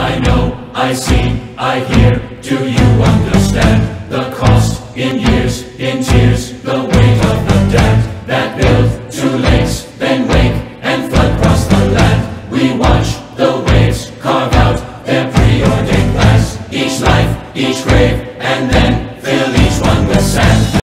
I know, I see, I hear. Do you understand the cost in years, in tears, the weight of the debt that built two lakes, then wake and flood across the land? We watch the waves carve out their preordained paths. Each life, each grave, and then